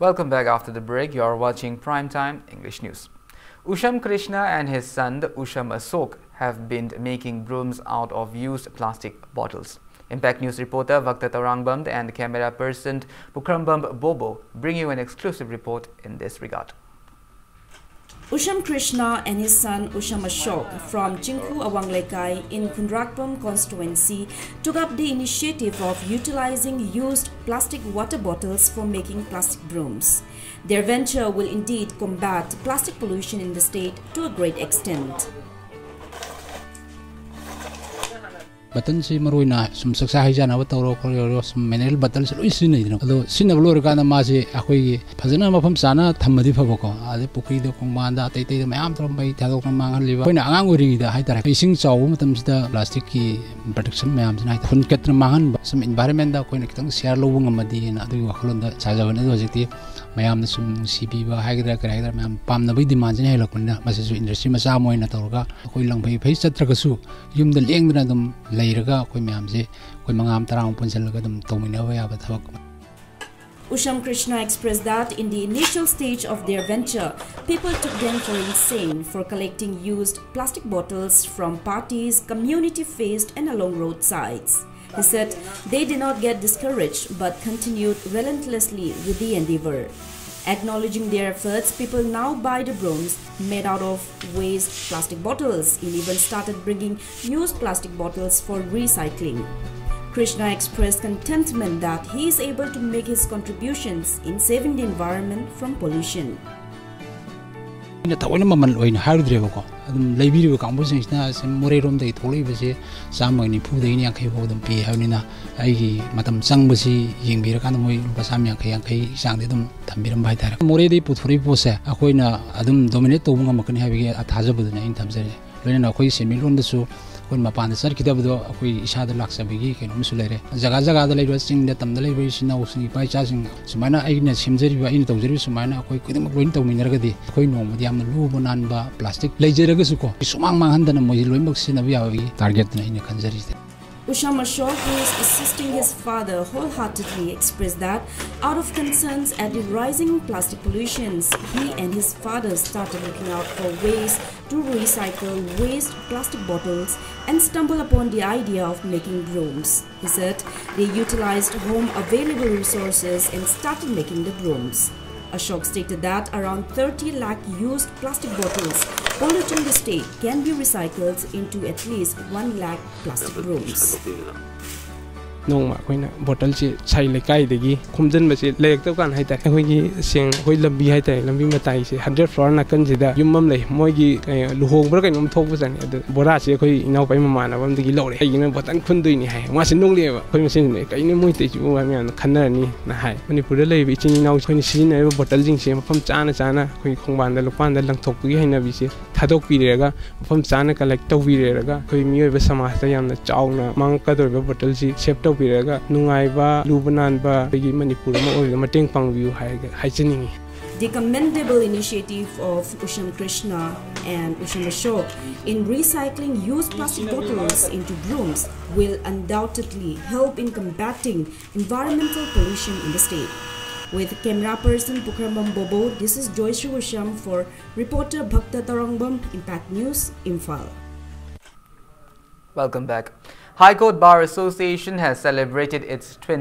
Welcome back after the break. You are watching Primetime English News. Usham Krishna and his son Usham Ashok have been making brooms out of used plastic bottles. Impact News reporter Bhakta Tourangbam and camera person Pukhrambam Bobo bring you an exclusive report in this regard. Usham Krishna and his son Usham Ashok from Chingkhu Awang Leikai in Khundrakpam constituency took up the initiative of utilizing used plastic water bottles for making plastic brooms. Their venture will indeed combat plastic pollution in the state to a great extent. بتن سے موائن سم سکچا ہی زانو ترویور سمر بتل سے لوگ سنت سب لوگ کاندان مجھے اکوئی فجن مفم چاہنا تمہیں فوکو ادا پخریو خوبان اتنی میم تو مان لیب اوکے آگی انسٹیکی پردکسن خنقت مانہ سمبائرمیند سیار لوگ ممددے اگیلوں ساجو نہیں ادھر ہوتی میم سما ہے کئی میم پامن ڈیمانکنیڈسٹری مچھلی تورا لگ چترگ لیں mayam sum CP ba hai gra kra gra mayam pam na bai demand jana hai lokuna ma se su industry ma sa moina tawra koi lang bai phai chatra ka su yum da leng dana dum ꯂꯩꯔꯒ ꯑꯩꯈꯣꯏ ꯃꯌꯥꯝꯁꯦ ꯑꯩꯈꯣꯏ ꯃꯉꯥ ꯇꯔꯥꯃꯨꯛ ꯄꯨꯟꯁꯤꯜꯂꯒ ꯑꯗꯨꯝ ꯇꯧꯃꯤꯟꯅꯕ ꯌꯥꯕ ꯊꯕꯛ Usham Krishna expressed that in the initial stage of their venture, people took them for insane for collecting used plastic bottles from parties, community faced and along roadsides. He said they did not get discouraged but continued relentlessly with the endeavor. Acknowledging their efforts, people now buy the brooms made out of waste plastic bottles and even started bringing used plastic bottles for recycling. Krishna expressed contentment that he is able to make his contributions in saving the environment from pollution. Ina tawai mamal oina harudre ko adum leibiri ko kambo sing na sem more rom dai tholei base sam ni phu dai ni akai bo dum pi hawni na ai gi matam sang basi ying bir kan moi ba sam yang kai yang kai sang de dum thambiram bai tar more dai pu thori po se akoina adum dominate to bunga makani habi ge athaja bu na in thamjare loina na koi semilon da su اکو مپاند چلکبدو اسا لاکبی کی کمرے جگہ جگہ چند تم اچھی نوسائن اگر سمجھو اگر تجری سو ماحول کوئی تومی نگر نوما یہ لوگ ننب پلاسٹک لجرگس کو سو مان مانہ مجھے لوگ سی ترگیت نہیں خنجری Usham Ashok, who is assisting his father, wholeheartedly expressed that out of concerns at the rising plastic pollutions, he and his father started looking out for ways to recycle waste plastic bottles and stumbled upon the idea of making brooms. He said they utilized home available resources and started making the brooms. Ashok stated that around 30 lakh used plastic bottles polluting the state can be recycled into at least 1 lakh plastic nong ma koi na bottle che chai le kai de gi khumjin ba che le ek to kan hai ta koi gi seng koi lambi hai ta lambi ma tai che 100 floor na kan je da yum mam le moi gi lu hong bra kai nom thok bu san ad bora che koi inau pai ma na bam de gi lo le ai na botan khun dui ni hai ma sin nong le ba koi ma sin ne kai ne moi te chu ma mi an khan na ni na hai mani pura le bi chin inau koi ni sin na bottle jing che ma pham cha na cha na koi khong ban da lu pan da lang thok bu gi hai na bi che ꯊꯥꯗꯣꯛꯄꯤꯔꯦꯔꯒ ꯃꯐꯝ ꯆꯥꯅ collect ꯇꯧꯕꯤꯔꯦꯔꯒ ꯑꯩꯈꯣꯏ ꯃꯤꯑꯣꯏꯕ ꯁꯃꯥꯖꯇ ꯌꯥꯝꯅ ꯆꯥꯎꯅ ꯃꯥꯡꯉꯛꯀꯗꯧꯔꯤꯕ ꯕꯣꯇꯜꯁꯤ ꯁꯦꯞ ꯇꯧꯕꯤꯔꯒ ꯅꯨꯡꯉꯥꯏꯕ ꯂꯨꯕ ꯅꯥꯟꯕ ꯑꯩꯈꯣꯏꯒꯤ ꯃꯅꯤꯄꯨꯔ ꯑꯃ ꯑꯣꯏꯕꯗ ꯃꯇꯦꯡ ꯄꯥꯡꯕꯤꯌꯨ ꯍꯥꯏꯔꯒ ꯍꯥꯏꯖꯅꯤꯡꯉꯤ The commendable initiative of Usham Krishna and Usham Ashok in recycling used plastic bottles into brooms will undoubtedly help in combating environmental pollution in the state. With camera person Pukhrambam Bobo, this is Joyce Usham for reporter Bhakta Tourangbam, Impact News, Imphal. Welcome back. High Court Bar Association has celebrated its 20